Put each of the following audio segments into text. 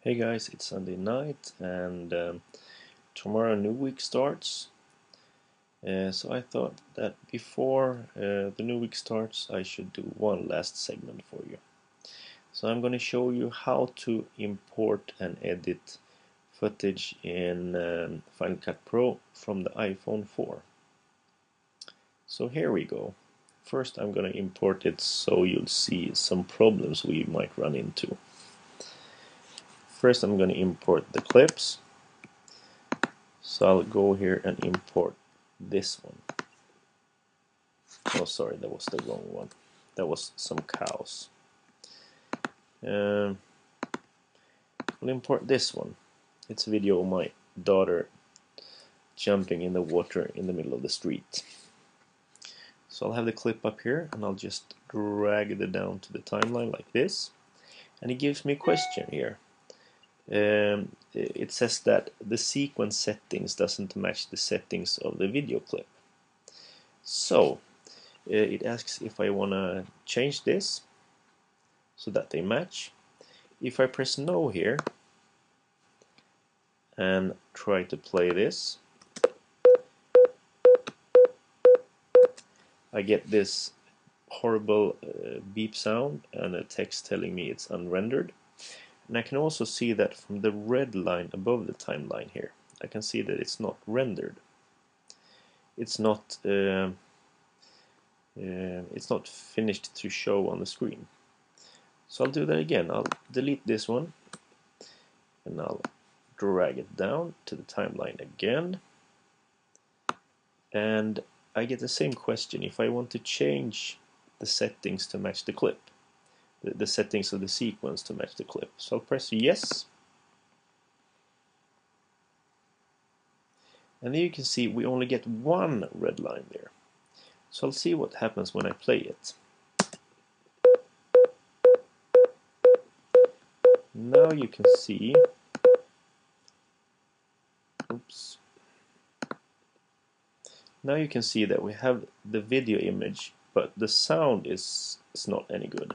Hey guys, it's Sunday night and um, tomorrow a new week starts. Uh, so I thought that before uh, the new week starts I should do one last segment for you. So I'm going to show you how to import and edit footage in um, Final Cut Pro from the iPhone 4. So here we go. First I'm going to import it so you'll see some problems we might run into. First I'm going to import the clips. So I'll go here and import this one. Oh sorry, that was the wrong one. That was some cows. Um, I'll import this one. It's a video of my daughter jumping in the water in the middle of the street. So I'll have the clip up here and I'll just drag it down to the timeline like this. And it gives me a question here um, it says that the sequence settings doesn't match the settings of the video clip. So uh, it asks if I want to change this so that they match. If I press no here and try to play this, I get this horrible uh, beep sound and a text telling me it's unrendered. And I can also see that from the red line above the timeline here. I can see that it's not rendered. It's not uh, uh, it's not finished to show on the screen. So I'll do that again. I'll delete this one and I'll drag it down to the timeline again. And I get the same question if I want to change the settings to match the clip the, the settings of the sequence to match the clip. So I'll press yes. And then you can see we only get one red line there. So I'll see what happens when I play it. Now you can see oops now you can see that we have the video image but the sound is, is not any good.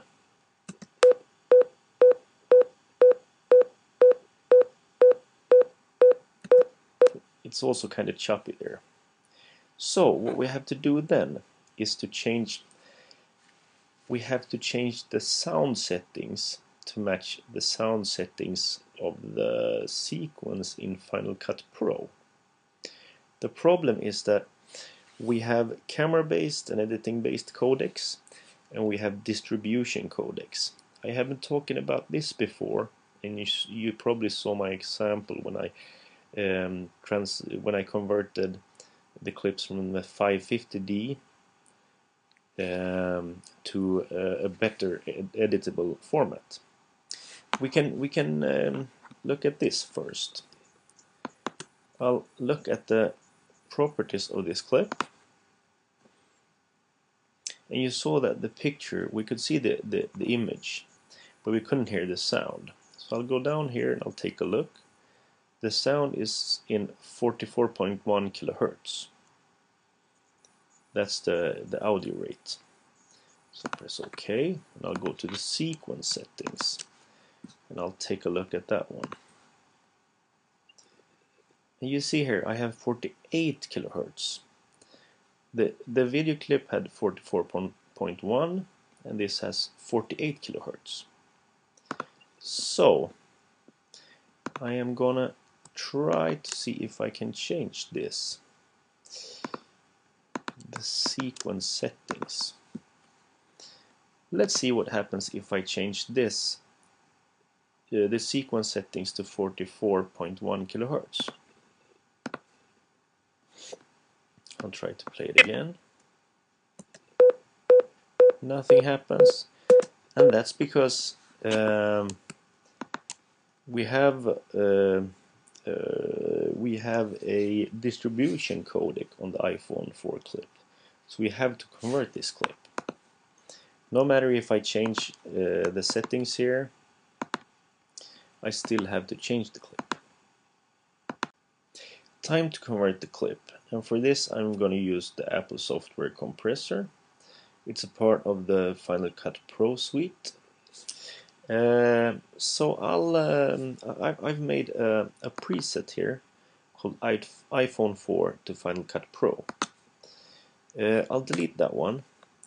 It's also kind of choppy there. So what we have to do then is to change we have to change the sound settings to match the sound settings of the sequence in Final Cut Pro. The problem is that we have camera-based and editing-based codecs and we have distribution codecs. I haven't talking about this before and you, you probably saw my example when I um, trans when I converted the clips from the 550D um, to a better ed editable format. We can we can um, look at this first. I'll look at the properties of this clip and you saw that the picture we could see the, the, the image but we couldn't hear the sound so I'll go down here and I'll take a look the sound is in 44.1 kilohertz. That's the, the audio rate. So press OK, and I'll go to the sequence settings, and I'll take a look at that one. And you see here, I have 48 kilohertz. The, the video clip had 44.1, and this has 48 kilohertz. So, I am gonna try to see if I can change this. The sequence settings. Let's see what happens if I change this uh, the sequence settings to 44.1 kilohertz. I'll try to play it again. Nothing happens. And that's because um, we have uh, we have a distribution codec on the iPhone 4 clip. So we have to convert this clip. No matter if I change uh, the settings here, I still have to change the clip. Time to convert the clip. And for this I'm going to use the Apple Software Compressor. It's a part of the Final Cut Pro suite. Uh, so I'll um, I, I've made a, a, preset here called iPhone 4 to Final Cut Pro. Uh, I'll delete that one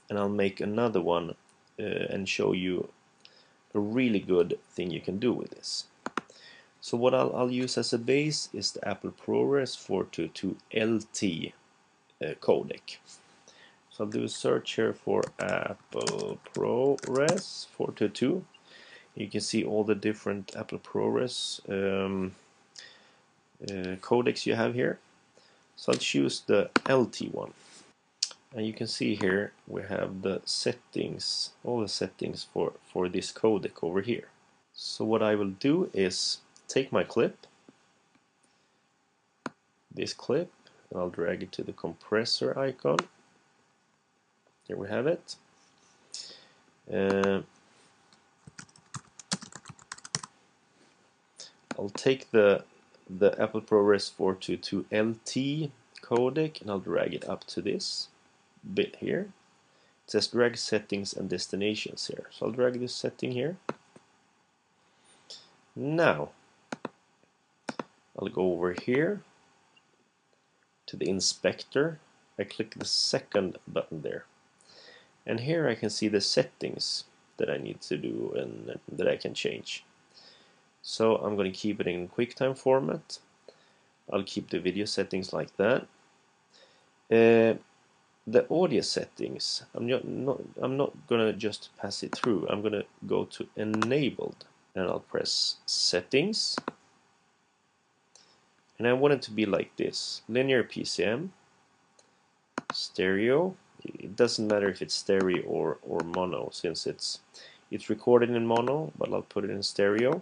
and I'll make another one uh, and show you a really good thing you can do with this. So what I'll, I'll use as a base is the Apple ProRes 422 LT uh, codec. So I'll do a search here for Apple ProRes 422 you can see all the different Apple ProRes um, uh, codecs you have here. So I'll choose the LT one. And you can see here we have the settings, all the settings for, for this codec over here. So what I will do is take my clip, this clip, and I'll drag it to the compressor icon. Here we have it. Uh, I'll take the the Apple ProRes 422 LT codec and I'll drag it up to this bit here. It says drag settings and destinations here. So I'll drag this setting here. Now I'll go over here to the inspector. I click the second button there. And here I can see the settings that I need to do and that I can change. So I'm going to keep it in QuickTime format. I'll keep the video settings like that. Uh, the audio settings, I'm not, not I'm not gonna just pass it through. I'm gonna go to enabled and I'll press settings. And I want it to be like this: linear PCM, stereo. It doesn't matter if it's stereo or or mono, since it's it's recorded in mono, but I'll put it in stereo.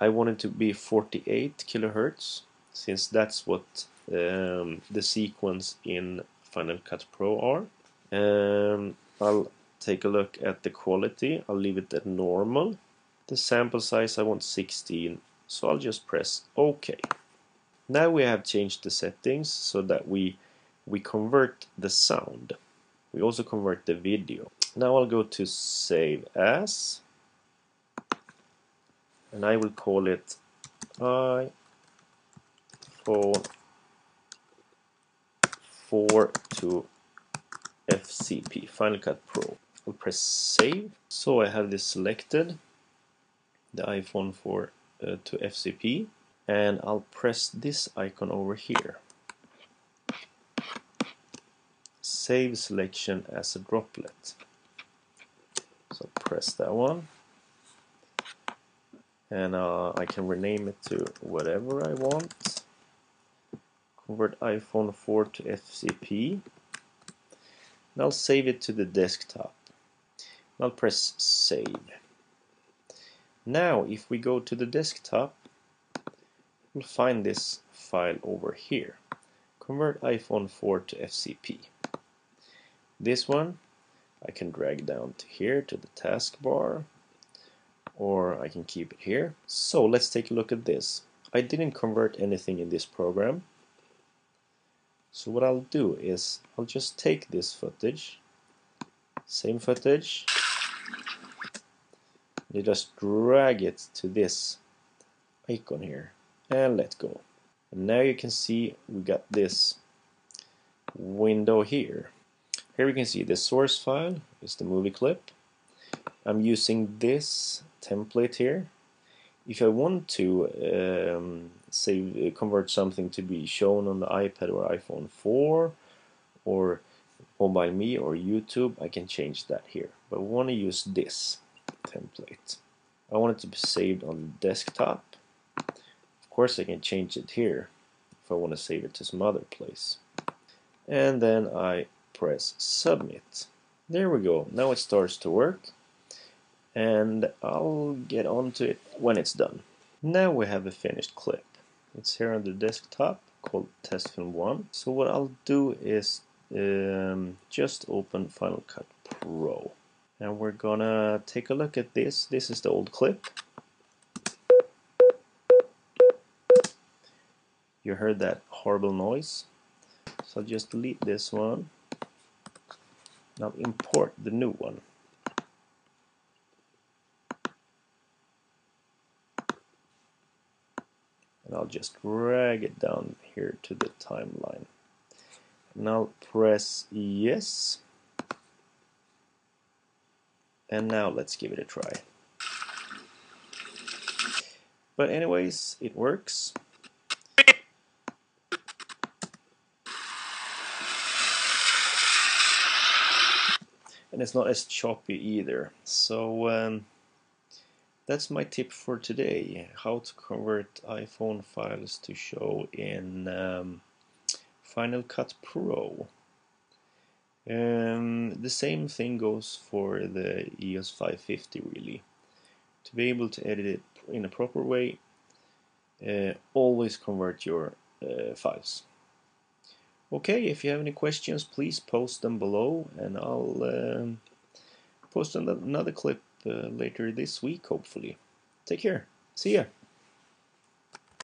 I want it to be 48 kilohertz since that's what um, the sequence in Final Cut Pro are. Um, I'll take a look at the quality. I'll leave it at normal. The sample size I want 16 so I'll just press OK. Now we have changed the settings so that we we convert the sound. We also convert the video. Now I'll go to save as and I will call it iPhone 4 to FCP Final Cut Pro. I'll press save. So I have this selected, the iPhone 4 uh, to FCP, and I'll press this icon over here. Save selection as a droplet. So press that one and uh, I can rename it to whatever I want. Convert iPhone 4 to FCP and I'll save it to the desktop. I'll press save. Now if we go to the desktop we'll find this file over here. Convert iPhone 4 to FCP this one I can drag down to here to the taskbar or I can keep it here. So let's take a look at this. I didn't convert anything in this program. So what I'll do is I'll just take this footage, same footage, and just drag it to this icon here and let go. And now you can see we got this window here. Here we can see the source file is the movie clip. I'm using this template here. If I want to um, say convert something to be shown on the iPad or iPhone 4 or MobileMe or YouTube, I can change that here. But we want to use this template. I want it to be saved on the desktop. Of course, I can change it here if I want to save it to some other place. And then I press submit. There we go. Now it starts to work and I'll get onto it when it's done. Now we have a finished clip. It's here on the desktop called Test Film 1. So what I'll do is um, just open Final Cut Pro. And we're gonna take a look at this. This is the old clip. You heard that horrible noise. So I'll just delete this one. Now import the new one. And I'll just drag it down here to the timeline. And I'll press yes. And now let's give it a try. But anyways it works. And it's not as choppy either. So um, that's my tip for today how to convert iPhone files to show in um, Final Cut Pro. Um, the same thing goes for the EOS 550 really. To be able to edit it in a proper way uh, always convert your uh, files. Okay if you have any questions please post them below and I'll um, post another clip Uh, later this week, hopefully. Take care. See ya.